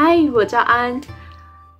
嗨，我叫安。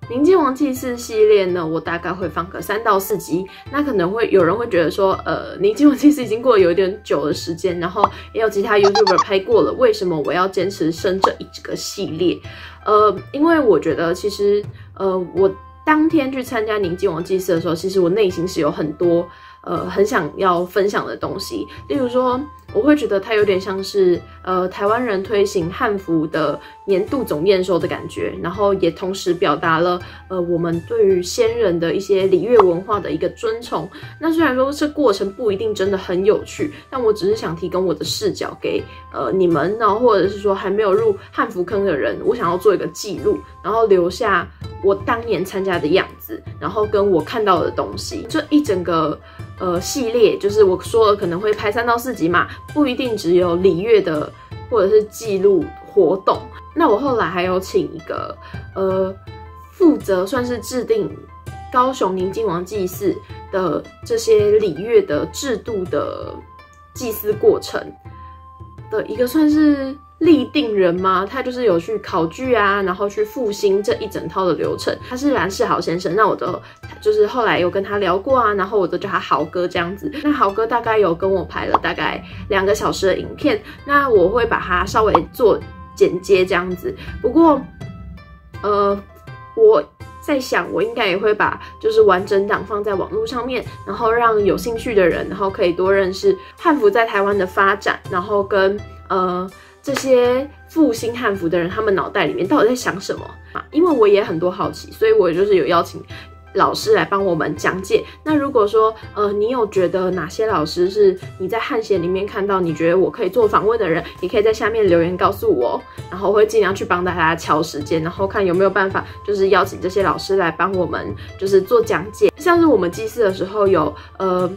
宁靖王祭祀系列呢，我大概会放个三到四集。那可能会有人会觉得说，呃，宁靖王祭祀已经过了有点久的时间，然后也有其他 YouTuber 拍过了，为什么我要坚持生这一个系列？呃，因为我觉得其实，呃，我当天去参加宁靖王祭祀的时候，其实我内心是有很多。呃，很想要分享的东西，例如说，我会觉得它有点像是呃台湾人推行汉服的年度总验收的感觉，然后也同时表达了呃我们对于先人的一些礼乐文化的一个尊崇。那虽然说这过程不一定真的很有趣，但我只是想提供我的视角给呃你们，然后或者是说还没有入汉服坑的人，我想要做一个记录，然后留下我当年参加的样子，然后跟我看到的东西，这一整个。呃，系列就是我说了可能会拍三到四集嘛，不一定只有礼乐的或者是记录活动。那我后来还有请一个呃，负责算是制定高雄宁靖王祭祀的这些礼乐的制度的祭祀过程的一个算是。立定人吗？他就是有去考据啊，然后去复兴这一整套的流程。他是蓝世豪先生，那我都就是后来有跟他聊过啊，然后我都叫他豪哥这样子。那豪哥大概有跟我拍了大概两个小时的影片，那我会把它稍微做剪接这样子。不过，呃，我在想，我应该也会把就是完整档放在网络上面，然后让有兴趣的人，然后可以多认识汉服在台湾的发展，然后跟呃。这些复兴汉服的人，他们脑袋里面到底在想什么啊？因为我也很多好奇，所以我就是有邀请老师来帮我们讲解。那如果说，呃，你有觉得哪些老师是你在汉协里面看到，你觉得我可以做访问的人，也可以在下面留言告诉我，然后我会尽量去帮大家敲时间，然后看有没有办法，就是邀请这些老师来帮我们，就是做讲解。像是我们祭祀的时候有，呃。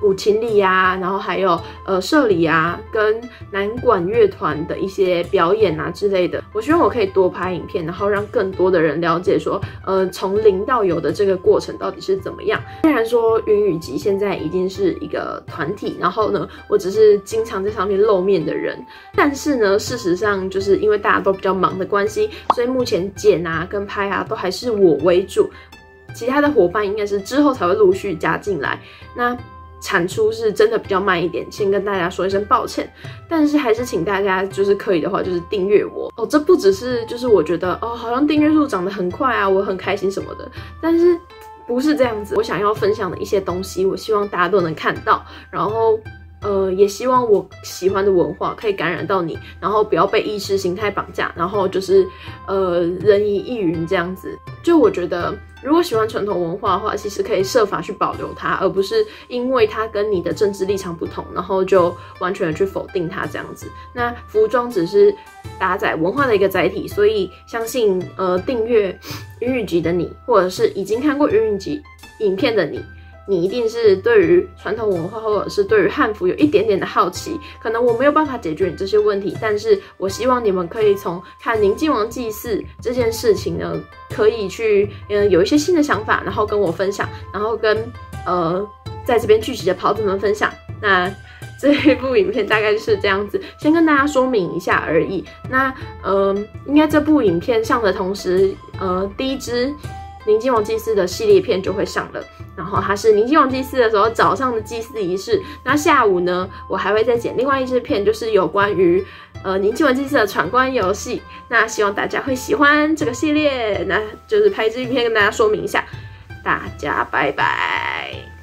古琴礼啊，然后还有呃社礼啊，跟南管乐团的一些表演啊之类的。我希望我可以多拍影片，然后让更多的人了解说，呃，从零到有的这个过程到底是怎么样。虽然说云雨集现在已经是一个团体，然后呢，我只是经常在上面露面的人，但是呢，事实上就是因为大家都比较忙的关系，所以目前剪啊跟拍啊都还是我为主，其他的伙伴应该是之后才会陆续加进来。那。产出是真的比较慢一点，先跟大家说一声抱歉。但是还是请大家就是可以的话，就是订阅我哦。这不只是就是我觉得哦，好像订阅数涨得很快啊，我很开心什么的。但是不是这样子，我想要分享的一些东西，我希望大家都能看到。然后呃，也希望我喜欢的文化可以感染到你，然后不要被意识形态绑架，然后就是呃人云亦云这样子。就我觉得。如果喜欢传统文化的话，其实可以设法去保留它，而不是因为它跟你的政治立场不同，然后就完全的去否定它这样子。那服装只是搭载文化的一个载体，所以相信呃订阅云雨集的你，或者是已经看过云雨集影片的你。你一定是对于传统文化，或者是对于汉服有一点点的好奇，可能我没有办法解决你这些问题，但是我希望你们可以从看宁靖王祭祀这件事情呢，可以去嗯有一些新的想法，然后跟我分享，然后跟呃在这边聚集的跑子们分享。那这一部影片大概就是这样子，先跟大家说明一下而已。那嗯，应该这部影片上的同时，呃，第一支。宁静王祭祀的系列片就会上了，然后它是宁静王祭祀的时候早上的祭祀仪式，那下午呢，我还会再剪另外一支片，就是有关于呃宁静王祭祀的闯关游戏，那希望大家会喜欢这个系列，那就是拍这一片跟大家说明一下，大家拜拜。